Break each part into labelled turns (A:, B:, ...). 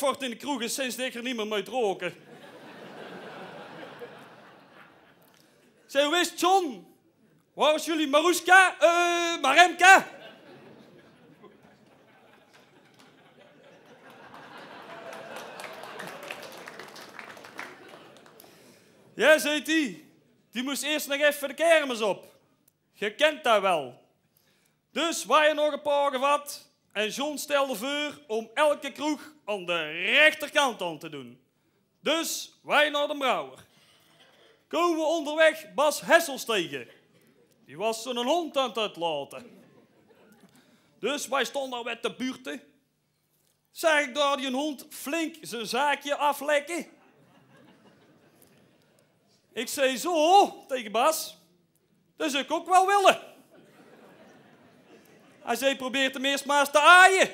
A: Rockford in de kroeg is sinds ik er niet meer moet roken. Zeg, hoe is John? Waar is jullie Maruska? Eh, Maremka? Ja, zei hij. Die moest eerst nog even de kermis op. Je kent dat wel. Dus wij nog een paar gevat en John stelde voor om elke kroeg aan de rechterkant aan te doen. Dus wij naar de brouwer. Komen we onderweg Bas Hessels tegen. Die was zo'n hond aan het uitlaten. Dus wij stonden daar met de buurten. Zag ik daar die hond flink zijn zaakje aflekken. Ik zei zo tegen Bas. Dat zou ik ook wel willen. Hij zei, probeert hem eerst maar eens te aaien.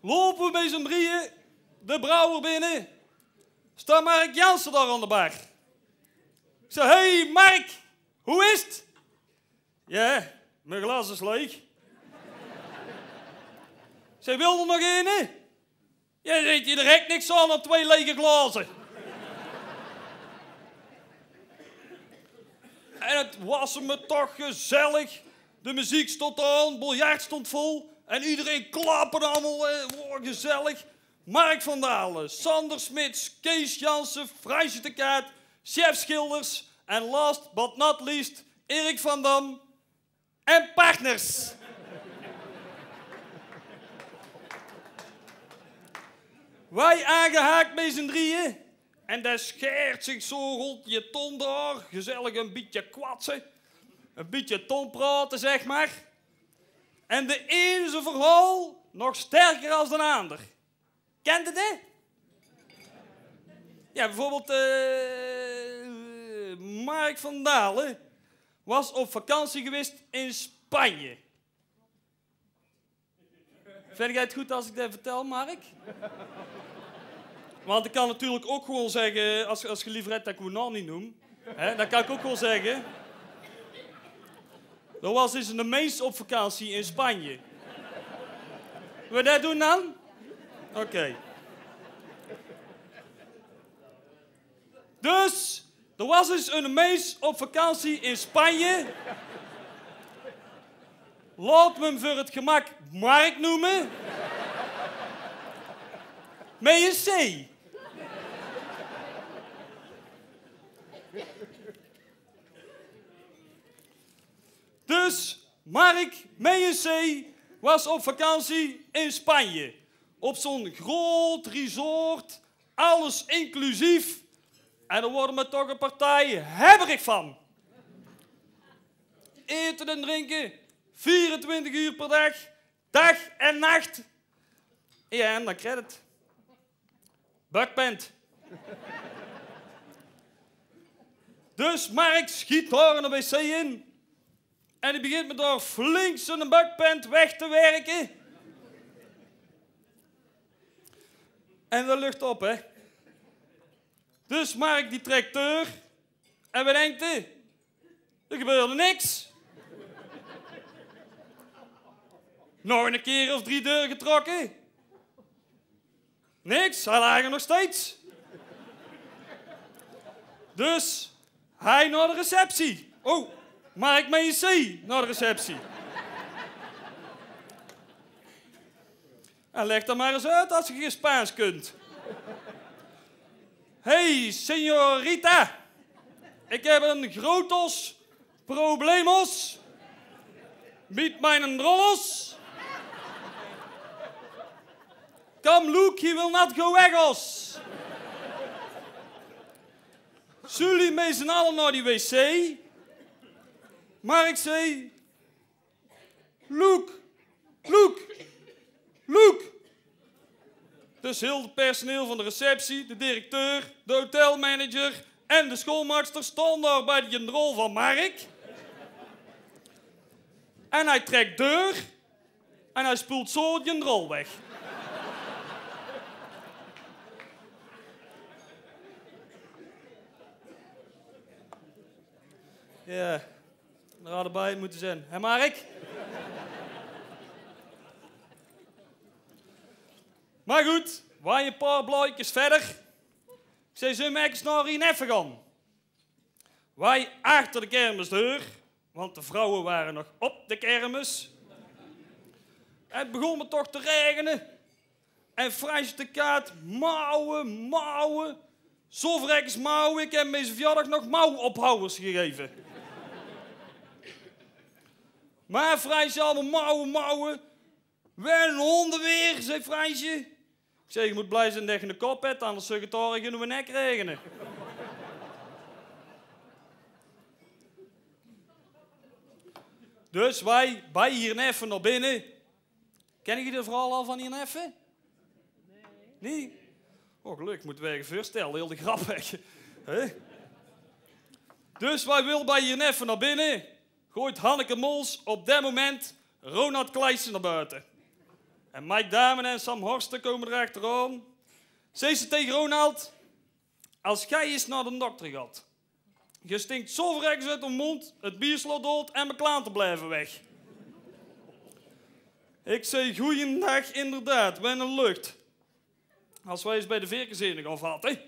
A: Lopen we met z'n drieën de brouwer binnen. Staat Mark Jansen daar aan de bar. Ik zeg, hey Mark, hoe is het? Ja, mijn glas is leeg. Zij wil er nog één, hè? Jij weet je direct niks aan dan twee lege glazen. en het was me toch gezellig. De muziek stond aan, biljart stond vol. En iedereen klapperde allemaal, eh, oh, gezellig. Mark van Dalen, Sander Smits, Kees Jansen, Fransje de Kaat, Chef Schilders en last but not least Erik van Dam en partners. Wij aangehaakt met z'n drieën. En dat scheert zich zo rond je ton daar. Gezellig een beetje kwatsen. Een beetje ton praten, zeg maar. En de ene zijn verhaal nog sterker als de ander. Kent het, hè? Ja, bijvoorbeeld uh, Mark van Dalen was op vakantie geweest in Spanje. Vind jij het goed als ik dat vertel, Mark? Want ik kan natuurlijk ook gewoon zeggen, als, als je liever hebt dat ik naam niet noem, hè, dan kan ik ook wel zeggen. Er was dus een mens op vakantie in Spanje. Wil je dat doen dan? Oké. Dus, er was dus een mens op vakantie in Spanje. Laat me hem voor het gemak Mark noemen. Met een C. Dus Mark C was op vakantie in Spanje. Op zo'n groot resort, alles inclusief. En er worden we toch een partij hebberig van. Eten en drinken, 24 uur per dag, dag en nacht. Ja, en dan credit. Buckpent. dus Mark schiet daar een wc in. En die begint me door flink zijn bakpent weg te werken. En de lucht op, hè. Dus Mark die trekt deur. En we denken, er gebeurde niks. Nog een keer of drie deuren getrokken. Niks, hij lag er nog steeds. Dus hij naar de receptie. Oh, maar ik meen C naar de receptie. En leg dan maar eens uit als je geen Spaans kunt. Hey, señorita. Ik heb een grotos problemos. Met mijn rollos. Come look, he will not go us. Zullen met z'n allen naar die wc? Maar ik zei, look, look, look. Dus heel het personeel van de receptie, de directeur, de hotelmanager en de schoolmaakster stonden daar bij de rol van Mark. En hij trekt deur en hij spoelt zo de rol weg. Ja, daar hadden bij moeten zijn. Hé Mark? maar goed, wij een paar blaadjes verder. Ik zei, zullen naar hier even gaan? Wij achter de kermisdeur, want de vrouwen waren nog op de kermis. Het begon me toch te regenen. En Frans de kaart, mouwen, mouwen. Zovrekkers mouwen, ik heb mijn verjaardag nog mouwophouders gegeven. Maar Fransje allemaal mouwen, mouwen. Wel een honden weer, zei Fransje. Ik zeg, je moet blij zijn dat je een kop hebt, anders zul je het kunnen we nek regenen. dus wij, bij hier even naar binnen. Ken je de verhaal al van hier even? Nee. Oh, gelukkig moeten wij even voorstellen, heel de grap weg. Dus wij willen bij hier even naar binnen. Gooit Hanneke Mols op dat moment Ronald Kleijsen naar buiten. En Mike Damen en Sam Horsten komen er achteraan. Zei ze tegen Ronald, als jij eens naar de dokter gaat, je stinkt zo verreks uit de mond, het bier dood en mijn klanten blijven weg. Ik zei, goeiedag, inderdaad, ben een lucht. Als wij eens bij de virkesenig gaan vatten.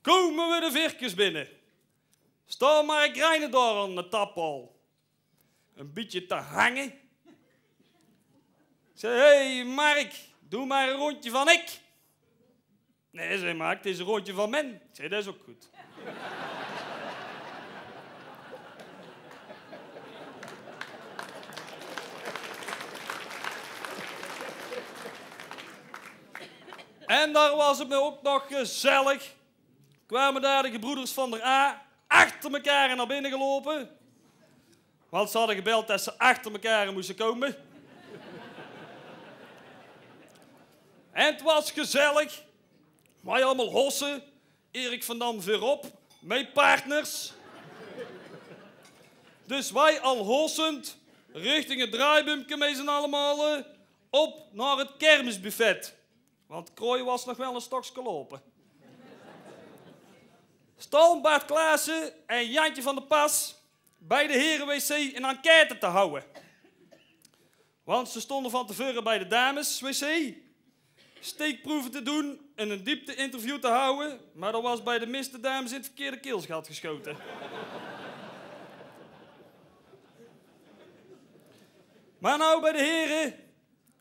A: Komen we de virkes binnen. Sta maar reine daar aan de tappal. Een beetje te hangen. Zei, hé hey Mark, doe maar een rondje van ik. Nee, zei Mark, het is een rondje van men. Ik zei, dat is ook goed. En daar was het me ook nog gezellig. Kwamen daar de gebroeders van de A achter elkaar naar binnen gelopen. Want ze hadden gebeld dat ze achter elkaar moesten komen. en het was gezellig. Wij allemaal hossen. Erik van Dam voorop. Mijn partners. dus wij al hossend richting het draaibumpje met z'n allemaal op naar het kermisbuffet. Want Krooi was nog wel een stokje lopen. Stal Bart Klaassen en Jantje van der Pas bij de herenwc een enquête te houden. Want ze stonden van tevoren bij de dameswc. Steekproeven te doen en een diepte-interview te houden. Maar er was bij de miste dames in het verkeerde keelsgat geschoten. maar nou bij de heren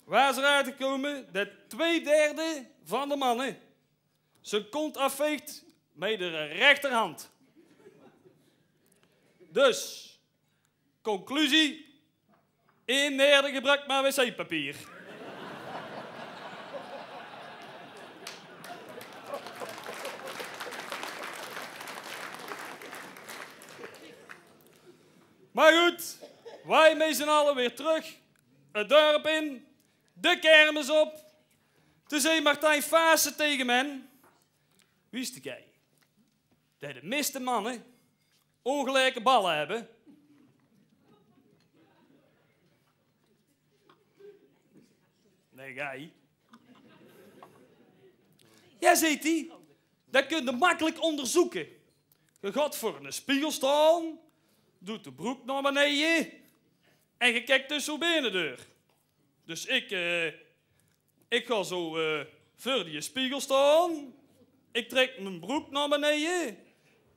A: waar is eruit gekomen dat twee derde van de mannen zijn kont afveegt met de rechterhand. Dus, conclusie, één derde gebruikt maar wc-papier. Maar goed, wij met z'n allen weer terug het dorp in de kermis op. Toen zei Martijn Faassen tegen men, wist jij dat de meeste mannen ongelijke ballen hebben? Nee, jij. Ja, zegt hij, dat kun je makkelijk onderzoeken. Je gaat voor een spiegel staan, doet de broek naar beneden en je kijkt tussen de benen deur. Dus ik, uh, ik ga zo uh, voor die spiegel staan. Ik trek mijn broek naar beneden.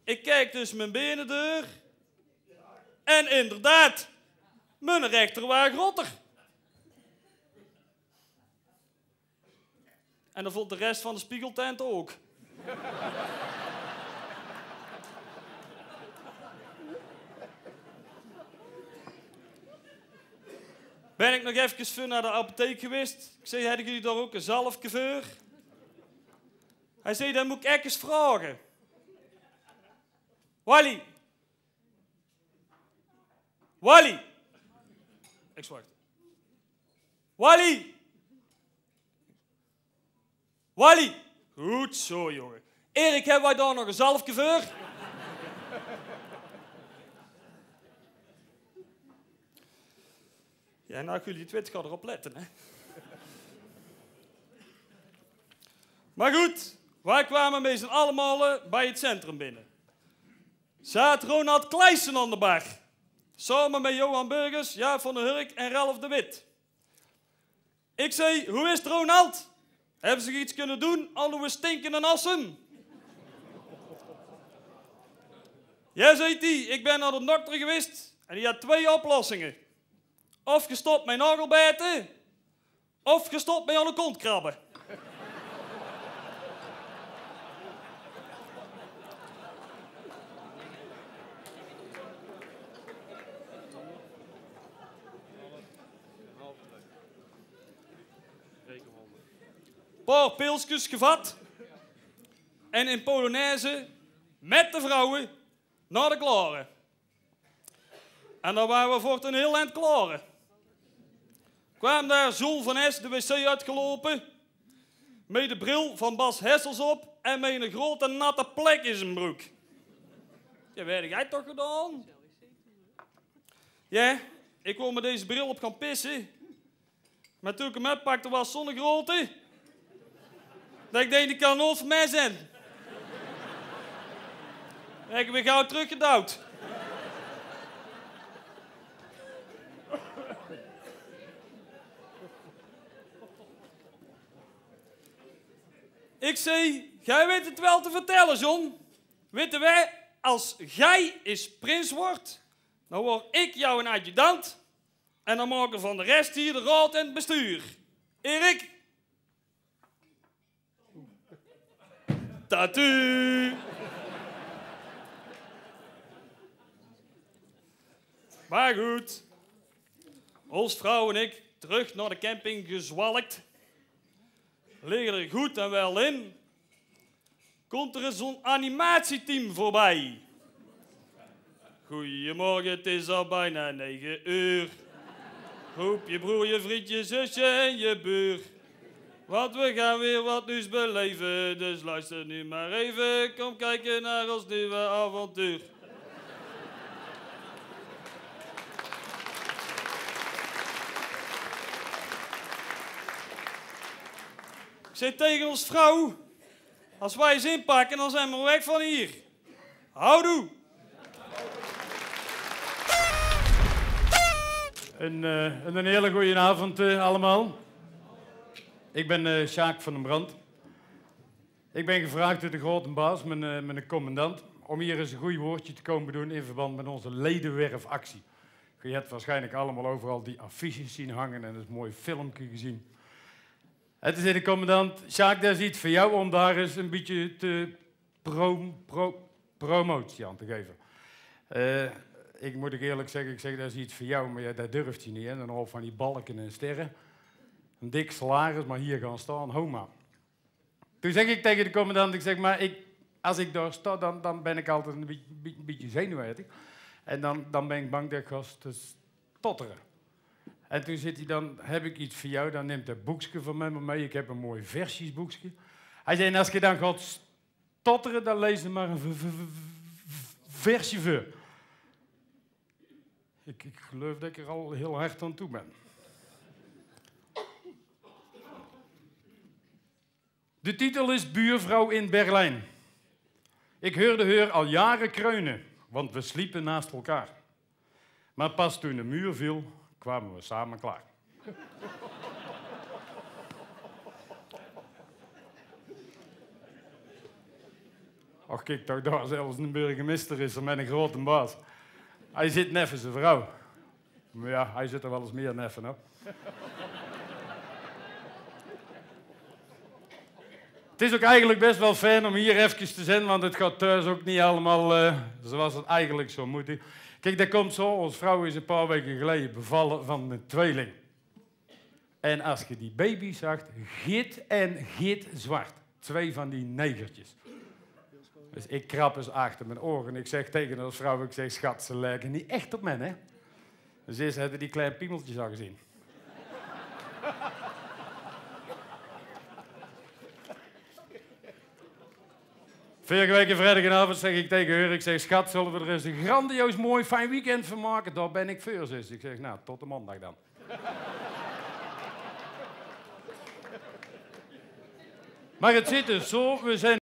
A: Ik kijk dus mijn benen door. En inderdaad, mijn rechter groter. En dat vond de rest van de spiegeltent ook. Ben ik nog even naar de apotheek geweest. Ik zei, hebben jullie daar ook een zalfje voor? Hij zei, dan moet ik eens vragen. Wally. Wally. Ik zwart. Wally. Wally. Goed zo, jongen. Erik, hebben wij daar nog een zalfje voor? Ja, nou, jullie het weten, ga erop letten. Hè? maar goed, wij kwamen met z'n allemaal bij het centrum binnen. Zat Ronald Kleijsen aan de bar. Samen met Johan Burgers, Jaap van der Hurk en Ralf de Wit. Ik zei, hoe is het Ronald? Hebben ze iets kunnen doen we stinken en assen? Ja, zei hij, ik ben naar de dokter geweest en die had twee oplossingen. Of gestopt met nagelbijten, of gestopt met aan de kont krabben. Paar pilsjes gevat. En in Polonaise met de vrouwen naar de klaren. En dan waren we voor een heel eind klaren. Kwam daar John van Es de wc uitgelopen. Met de bril van Bas Hessels op en met een grote natte plek in zijn broek. Ja, weet jij toch gedaan? Ja, ik wil met deze bril op gaan pissen. Maar toen ik hem uitpakte was zonnegrote. Dat ik denk, die kan voor mij zijn. ik ben gauw teruggedouwd. Ik zei, jij weet het wel te vertellen, John. Weten wij, als jij is prins wordt, dan word ik jou een adjudant. En dan maken van de rest hier de raad en het bestuur. Erik, Tattoo. Maar goed, ons vrouw en ik terug naar de camping gezwalkt. Liggen er goed en wel in. Komt er zo'n animatieteam voorbij. Goedemorgen, het is al bijna negen uur. Roep je broer, je vriend, je zusje en je buur. Want we gaan weer wat nieuws beleven, dus luister nu maar even. Kom kijken naar ons nieuwe avontuur. Zeg tegen ons vrouw, als wij eens inpakken, dan zijn we weg van hier. Houdoe!
B: Een, uh, een hele goede avond uh, allemaal. Ik ben uh, Sjaak van den Brand. Ik ben gevraagd door de grote baas, mijn, uh, mijn commandant, om hier eens een goed woordje te komen doen in verband met onze ledenwerfactie. Je hebt waarschijnlijk allemaal overal die affiches zien hangen en een mooi filmpje gezien. Het is de commandant, Sjaak, dat is iets voor jou om daar eens een beetje te pro, pro, promotie aan te geven. Uh, ik moet eerlijk zeggen, ik zeg dat is iets voor jou, maar ja, durft je niet. En dan al van die balken en sterren een dik salaris, maar hier gaan staan, homa. Toen zeg ik tegen de commandant, ik zeg, maar ik, als ik daar sta, dan, dan ben ik altijd een beetje, zenuwachtig. En dan, dan ben ik bang dat ik ga te stotteren. En toen zit hij dan, heb ik iets voor jou, dan neemt hij boekje van mij mee. Ik heb een mooi versiesboekje. Hij zei, en als je dan gaat stotteren, dan lees je maar een versje voor. Ik geloof dat ik er al heel hard aan toe ben. De titel is Buurvrouw in Berlijn. Ik hoorde haar al jaren kreunen, want we sliepen naast elkaar. Maar pas toen de muur viel, kwamen we samen klaar. Och, kijk toch daar, zelfs een burgemeester is er met een grote baas. Hij zit neffen zijn vrouw. Maar ja, hij zit er wel eens meer neffen, hoor. Het is ook eigenlijk best wel fijn om hier even te zijn, want het gaat thuis ook niet allemaal uh, zoals het eigenlijk zou moeten. Kijk, dat komt zo. Onze vrouw is een paar weken geleden bevallen van een tweeling. En als je die baby zag, git en git zwart. Twee van die negertjes. Dus ik krap eens achter mijn oren. Ik zeg tegen onze vrouw, ik zeg, schat, ze lijken niet echt op mij, hè? Dus eerst hebben die kleine piemeltjes al gezien. Vorige week vrijdagavond zeg ik tegen haar, ik zeg, schat, zullen we er eens een grandioos mooi fijn weekend van maken? Daar ben ik voor. Ik zeg, nou, tot de maandag dan. maar het zit dus zo, we zijn